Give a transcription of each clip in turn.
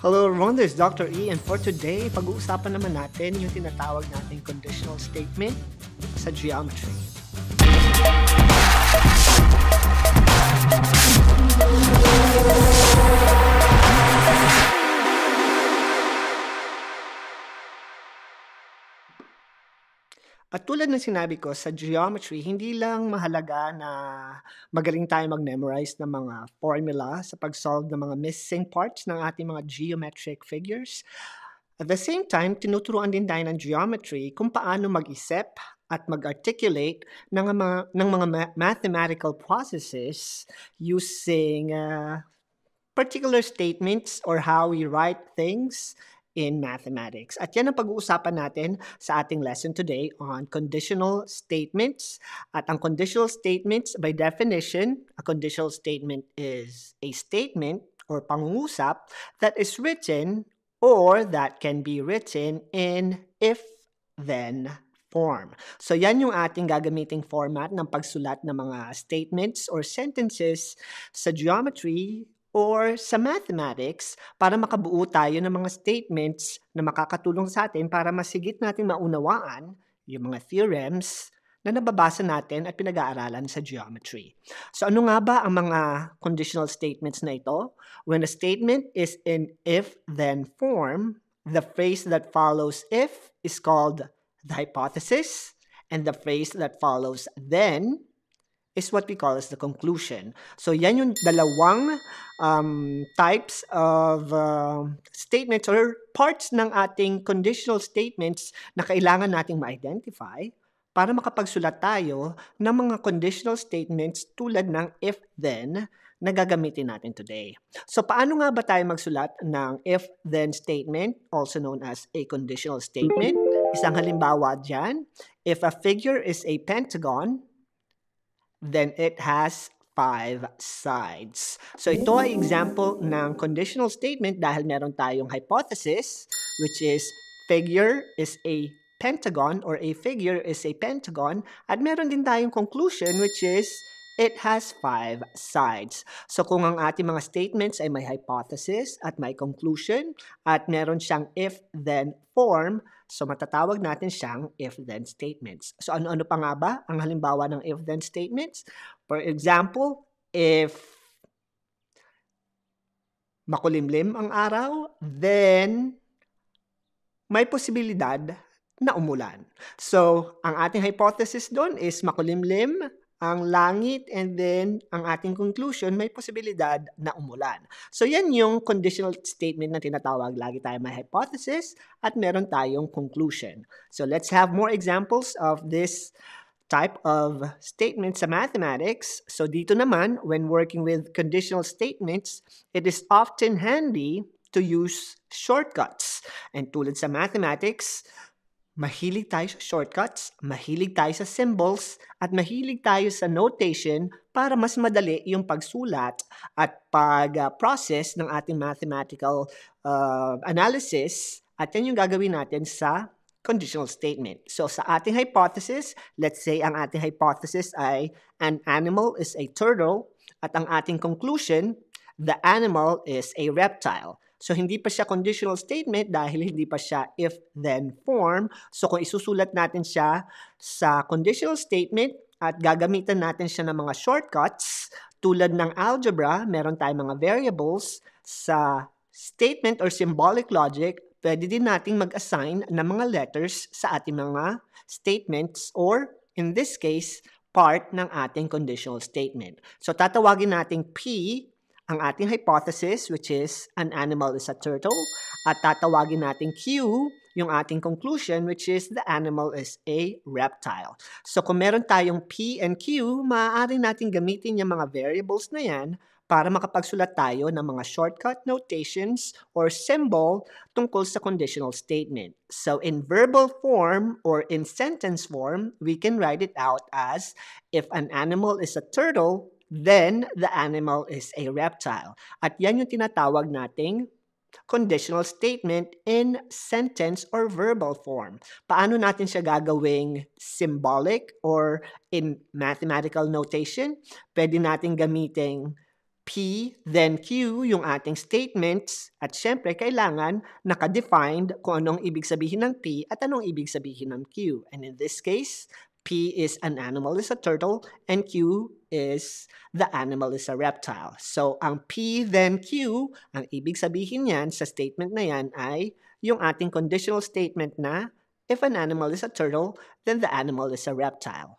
Hello everyone, this is Dr. E and for today, pag-uusapan naman natin yung tinatawag nating conditional statement sa geometry. At tulad ng sinabi ko, sa geometry, hindi lang mahalaga na magaling tayo mag-memorize ng mga formula sa pag-solve ng mga missing parts ng ating mga geometric figures. At the same time, tinuturuan din tayo ng geometry kung paano mag-isip at mag-articulate ng mga, ng mga mathematical processes using uh, particular statements or how we write things in mathematics. At yan ang pag-uusapan natin sa ating lesson today on conditional statements. At ang conditional statements, by definition, a conditional statement is a statement or pangungusap that is written or that can be written in if-then form. So yan yung ating gagamiting format ng pagsulat ng mga statements or sentences sa geometry or sa mathematics para makabuo tayo ng mga statements na makakatulong sa atin para masigit natin maunawaan yung mga theorems na nababasa natin at pinag-aaralan sa geometry. So ano nga ba ang mga conditional statements na ito? When a statement is in if-then form, the phrase that follows if is called the hypothesis, and the phrase that follows then is what we call as the conclusion. So yan yung dalawang um, types of uh, statements or parts ng ating conditional statements na kailangan nating ma-identify para makapagsulat tayo ng mga conditional statements tulad ng if-then na gagamitin natin today. So paano nga ba tayo magsulat ng if-then statement, also known as a conditional statement? Isang halimbawa dyan, if a figure is a pentagon, then it has five sides. So ito ay example ng conditional statement dahil meron tayong hypothesis which is figure is a pentagon or a figure is a pentagon at meron din tayong conclusion which is it has five sides. So kung ang ating mga statements ay may hypothesis at may conclusion at meron siyang if-then form, so matatawag natin siyang if-then statements. So ano-ano pa nga ba ang halimbawa ng if-then statements? For example, if makulimlim ang araw, then may posibilidad na umulan. So, ang ating hypothesis doon is makulimlim ang langit and then ang ating conclusion may posibilidad na umulan. So yan yung conditional statement na tinatawag. Lagi tayo may hypothesis at meron tayong conclusion. So let's have more examples of this type of statement sa mathematics. So dito naman, when working with conditional statements, it is often handy to use shortcuts. And tulad sa mathematics, Mahilig tayo sa shortcuts, mahilig tayo sa symbols, at mahilig tayo sa notation para mas madali yung pagsulat at pag-process ng ating mathematical uh, analysis. At yan yung gagawin natin sa conditional statement. So sa ating hypothesis, let's say ang ating hypothesis ay an animal is a turtle at ang ating conclusion, the animal is a reptile. So, hindi pa siya conditional statement dahil hindi pa siya if-then form. So, kung isusulat natin siya sa conditional statement at gagamitan natin siya ng mga shortcuts, tulad ng algebra, meron tayong mga variables sa statement or symbolic logic, pwede din nating mag-assign ng mga letters sa ating mga statements or, in this case, part ng ating conditional statement. So, tatawagin nating P ang ating hypothesis which is an animal is a turtle at tatawagin natin Q yung ating conclusion which is the animal is a reptile. So kung meron tayong P and Q, maaari natin gamitin yung mga variables na yan para makapagsulat tayo ng mga shortcut notations or symbol tungkol sa conditional statement. So in verbal form or in sentence form, we can write it out as if an animal is a turtle, then the animal is a reptile. At yan yung tinatawag nating conditional statement in sentence or verbal form. Paano natin siya gagawing symbolic or in mathematical notation? Pwede natin gamiting P, then Q yung ating statements at syempre kailangan naka-defined kung anong ibig sabihin ng P at anong ibig sabihin ng Q. And in this case, P is an animal is a turtle and Q is the animal is a reptile. So ang P then Q, ang ibig sabihin niyan sa statement na yan ay yung ating conditional statement na if an animal is a turtle, then the animal is a reptile.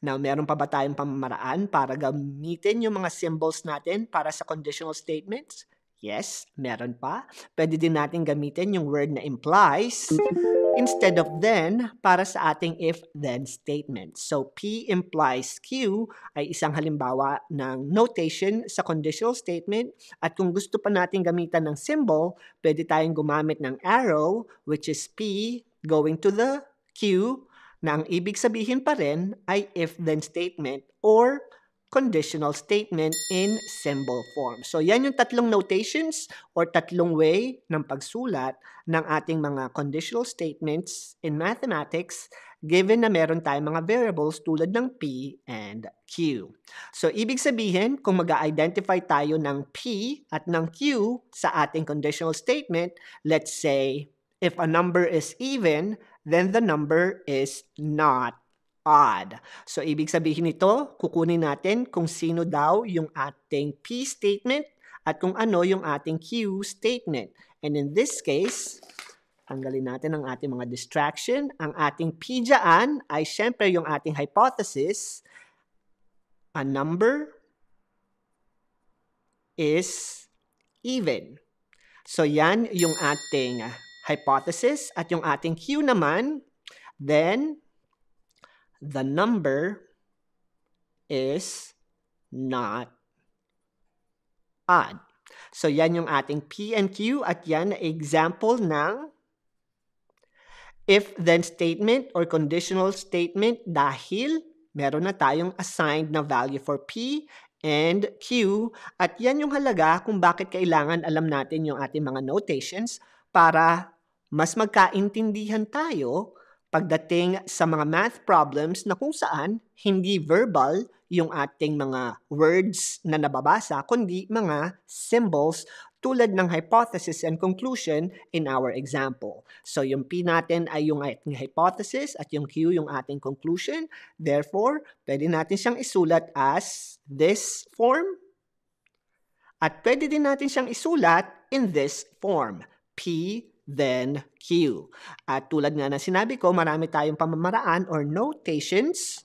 Now, meron pa ba tayong pamamaraan para gamitin yung mga symbols natin para sa conditional statements? Yes, meron pa. Pwede din natin gamitin yung word na implies instead of then para sa ating if-then statement. So, P implies Q ay isang halimbawa ng notation sa conditional statement at kung gusto pa natin gamitan ng symbol, pwede tayong gumamit ng arrow which is P going to the Q na ang ibig sabihin pa rin ay if-then statement or conditional statement in symbol form. So yan yung tatlong notations or tatlong way ng pagsulat ng ating mga conditional statements in mathematics given na meron tayong mga variables tulad ng P and Q. So ibig sabihin kung mag-identify tayo ng P at ng Q sa ating conditional statement, let's say if a number is even, then the number is not odd. So, ibig sabihin nito, kukunin natin kung sino daw yung ating P statement at kung ano yung ating Q statement. And in this case, tanggalin natin ang ating mga distraction. Ang ating P dyan ay syempre yung ating hypothesis. A number is even. So, yan yung ating hypothesis at yung ating Q naman, then the number is not odd. So yan yung ating P and Q at yan example ng if-then statement or conditional statement dahil meron na tayong assigned na value for P and Q at yan yung halaga kung bakit kailangan alam natin yung ating mga notations para mas magkaintindihan tayo pagdating sa mga math problems na kung saan hindi verbal yung ating mga words na nababasa, kundi mga symbols tulad ng hypothesis and conclusion in our example. So yung P natin ay yung ating hypothesis at yung Q yung ating conclusion. Therefore, pwede natin siyang isulat as this form at pwede din natin siyang isulat in this form. P then Q. At tulad nga na sinabi ko, marami tayong pamamaraan or notations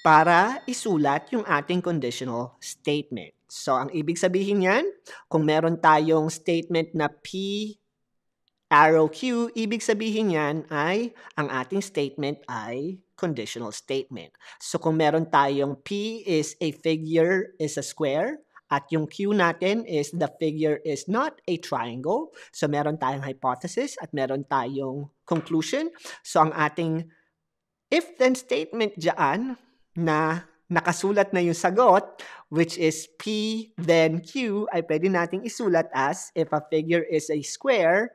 para isulat yung ating conditional statement. So, ang ibig sabihin yan, kung meron tayong statement na P arrow Q, ibig sabihin yan ay ang ating statement ay conditional statement. So, kung meron tayong P is a figure is a square, at yung Q natin is the figure is not a triangle. So meron tayong hypothesis at meron tayong conclusion. So ang ating if-then statement dyan na nakasulat na yung sagot, which is P then Q, ay pwede nating isulat as if a figure is a square,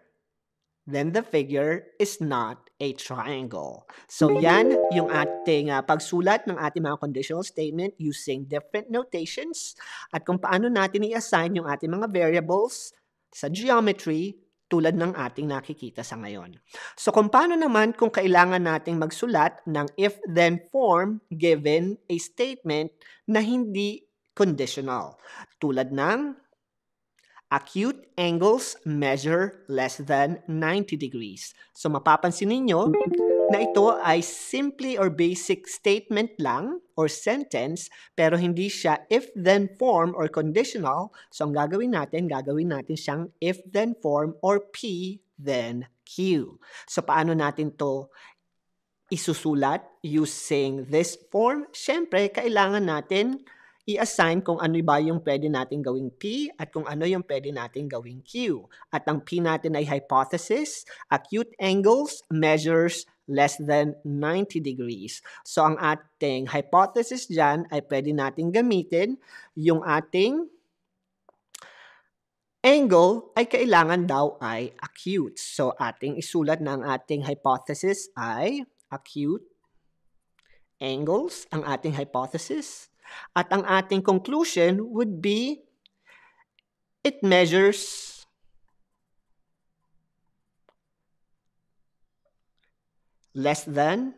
then the figure is not a triangle. So yan yung ating uh, pagsulat ng ating mga conditional statement using different notations at kung paano natin i-assign yung ating mga variables sa geometry tulad ng ating nakikita sa ngayon. So kung paano naman kung kailangan nating magsulat ng if-then form given a statement na hindi conditional. Tulad ng acute angles measure less than 90 degrees. So mapapansin ninyo na ito ay simply or basic statement lang or sentence pero hindi siya if-then form or conditional. So ang gagawin natin, gagawin natin siyang if-then form or P-then Q. So paano natin to isusulat using this form? Siyempre, kailangan natin i-assign kung ano ba yung pwede natin gawing P at kung ano yung pwede natin gawing Q. At ang P natin ay hypothesis, acute angles measures less than 90 degrees. So ang ating hypothesis dyan ay pwede natin gamitin yung ating angle ay kailangan daw ay acute. So ating isulat ang ating hypothesis ay acute angles, ang ating hypothesis At ang ating conclusion would be, it measures less than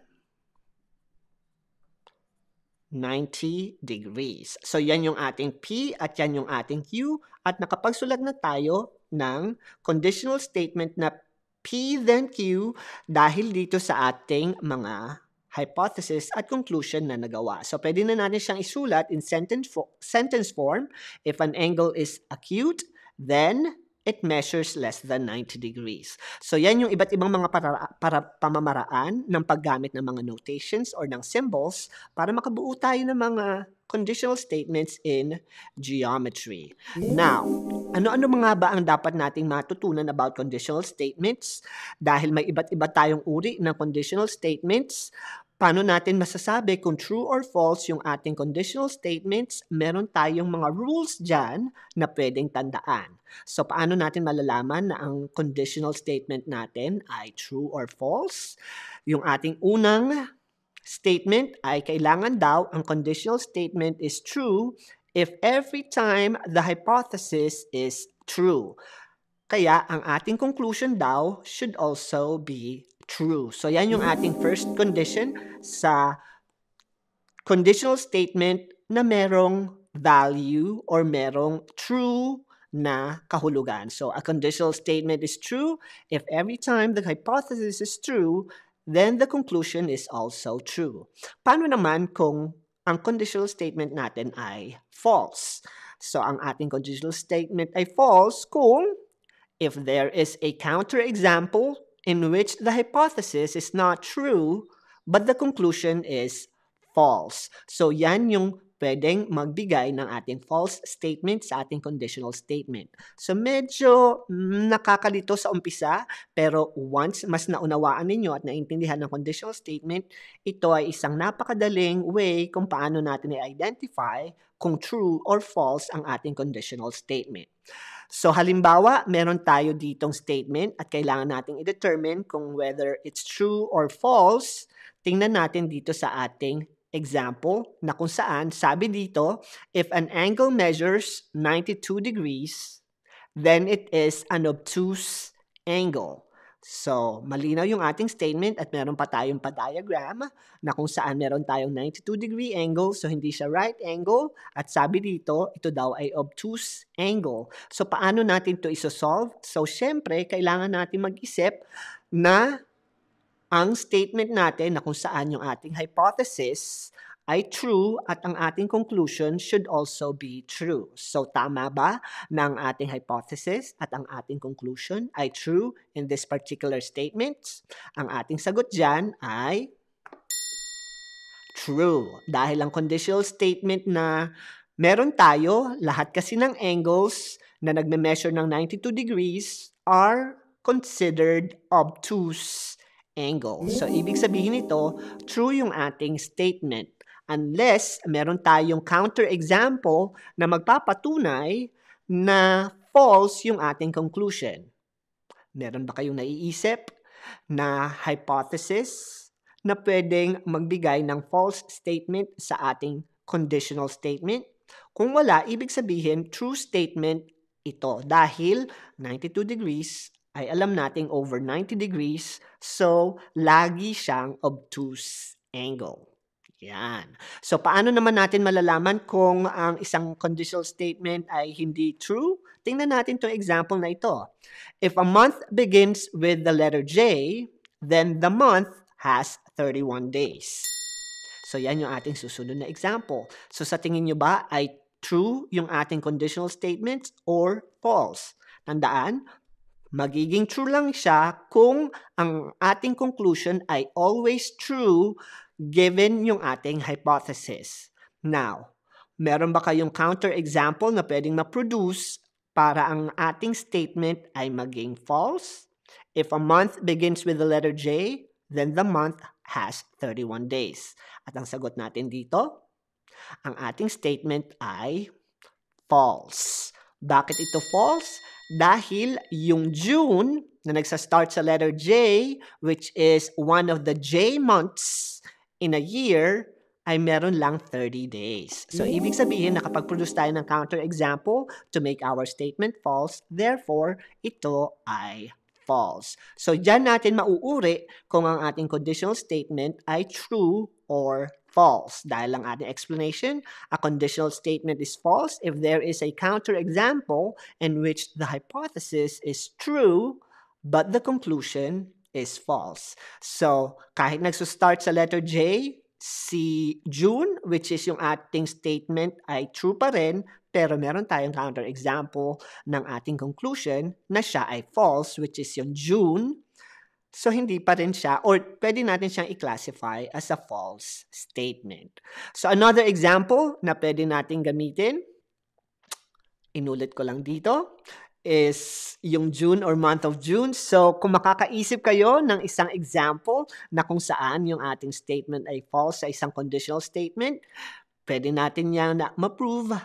90 degrees. So, yan yung ating P at yan yung ating Q. At nakapagsulat na tayo ng conditional statement na P then Q dahil dito sa ating mga hypothesis at conclusion na nagawa. So, pwede na natin siyang isulat in sentence, fo- sentence form. If an angle is acute, then it measures less than 90 degrees. So yan yung iba't ibang mga para, para pamamaraan ng paggamit ng mga notations or ng symbols para makabuo tayo ng mga conditional statements in geometry. Now, ano-ano mga ba ang dapat nating matutunan about conditional statements? Dahil may iba't iba tayong uri ng conditional statements, paano natin masasabi kung true or false yung ating conditional statements, meron tayong mga rules dyan na pwedeng tandaan. So, paano natin malalaman na ang conditional statement natin ay true or false? Yung ating unang statement ay kailangan daw ang conditional statement is true if every time the hypothesis is true. Kaya ang ating conclusion daw should also be true. So yan yung ating first condition sa conditional statement na merong value or merong true na kahulugan. So a conditional statement is true if every time the hypothesis is true, then the conclusion is also true. Paano naman kung ang conditional statement natin ay false? So ang ating conditional statement ay false kung if there is a counterexample in which the hypothesis is not true, but the conclusion is false. So yan yung pwedeng magbigay ng ating false statement sa ating conditional statement. So medyo nakakalito sa umpisa, pero once mas naunawaan ninyo at naintindihan ng conditional statement, ito ay isang napakadaling way kung paano natin i-identify kung true or false ang ating conditional statement. So halimbawa, meron tayo ditong statement at kailangan nating i-determine kung whether it's true or false. Tingnan natin dito sa ating example na kung saan sabi dito, if an angle measures 92 degrees, then it is an obtuse angle. So, malinaw yung ating statement at meron pa tayong pa-diagram na kung saan meron tayong 92 degree angle, so hindi siya right angle. At sabi dito, ito daw ay obtuse angle. So, paano natin to isosolve? So, syempre, kailangan natin mag-isip na ang statement natin na kung saan yung ating hypothesis ay true at ang ating conclusion should also be true. So tama ba na ating hypothesis at ang ating conclusion ay true in this particular statement? Ang ating sagot dyan ay true. Dahil ang conditional statement na meron tayo, lahat kasi ng angles na nagme-measure ng 92 degrees are considered obtuse angle. So, ibig sabihin nito, true yung ating statement unless meron tayong counter-example na magpapatunay na false yung ating conclusion. Meron ba kayong naiisip na hypothesis na pwedeng magbigay ng false statement sa ating conditional statement? Kung wala, ibig sabihin true statement ito dahil 92 degrees ay alam nating over 90 degrees, so lagi siyang obtuse angle. Yan. So, paano naman natin malalaman kung ang isang conditional statement ay hindi true? Tingnan natin itong example na ito. If a month begins with the letter J, then the month has 31 days. So, yan yung ating susunod na example. So, sa tingin nyo ba ay true yung ating conditional statements or false? Tandaan, magiging true lang siya kung ang ating conclusion ay always true given yung ating hypothesis. Now, meron ba kayong counter-example na pwedeng ma-produce para ang ating statement ay maging false? If a month begins with the letter J, then the month has 31 days. At ang sagot natin dito, ang ating statement ay false. Bakit ito false? Dahil yung June na nagsa-start sa letter J, which is one of the J months, in a year ay meron lang 30 days. So, ibig sabihin, nakapag-produce tayo ng counterexample to make our statement false. Therefore, ito ay false. So, dyan natin mauuri kung ang ating conditional statement ay true or false. Dahil ang ating explanation, a conditional statement is false if there is a counterexample in which the hypothesis is true but the conclusion is false. So, kahit nagsusstart sa letter J, si June, which is yung ating statement ay true pa rin, pero meron tayong counterexample ng ating conclusion na siya ay false, which is yung June. So, hindi pa rin siya, or pwede natin siyang i-classify as a false statement. So, another example na pwede natin gamitin, inulit ko lang dito, is yung June or month of June. So, kung makakaisip kayo ng isang example na kung saan yung ating statement ay false sa isang conditional statement, pwede natin yan na ma-prove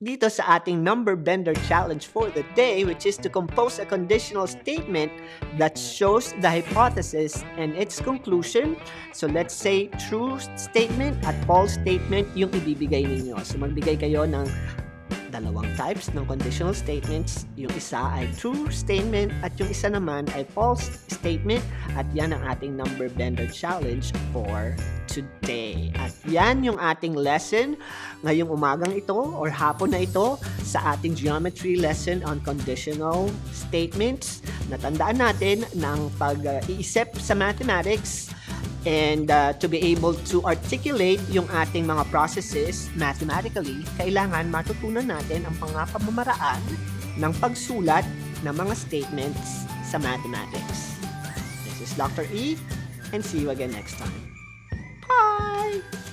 dito sa ating number bender challenge for the day, which is to compose a conditional statement that shows the hypothesis and its conclusion. So let's say true statement at false statement yung ibibigay ninyo. So magbigay kayo ng dalawang types ng conditional statements. Yung isa ay true statement at yung isa naman ay false statement at yan ang ating number bender challenge for today. At yan yung ating lesson ngayong umagang ito or hapon na ito sa ating geometry lesson on conditional statements. Natandaan natin ng pag-iisip sa mathematics And uh, to be able to articulate yung ating mga processes mathematically, kailangan matutunan natin ang mga pamamaraan ng pagsulat ng mga statements sa mathematics. This is Dr. E, and see you again next time. Bye!